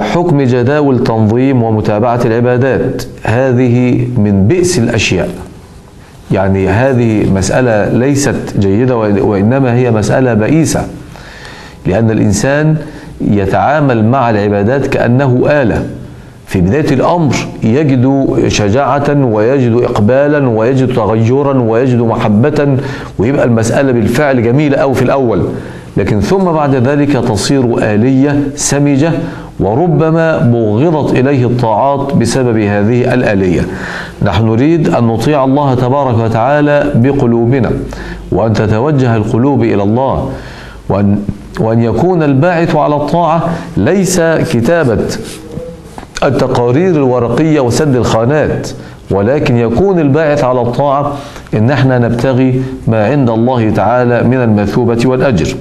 حكم جداول تنظيم ومتابعة العبادات هذه من بئس الأشياء. يعني هذه مسألة ليست جيدة وإنما هي مسألة بئيسة. لأن الإنسان يتعامل مع العبادات كأنه آلة. في بداية الأمر يجد شجاعة ويجد إقبالا ويجد تغيرا ويجد محبة ويبقى المسألة بالفعل جميلة أو في الأول. لكن ثم بعد ذلك تصير آلية سمجة وربما بغضت إليه الطاعات بسبب هذه الآلية. نحن نريد أن نطيع الله تبارك وتعالى بقلوبنا وأن تتوجه القلوب إلى الله وأن, وأن يكون الباعث على الطاعة ليس كتابة التقارير الورقية وسد الخانات ولكن يكون الباعث على الطاعة إن إحنا نبتغي ما عند الله تعالى من المثوبة والأجر.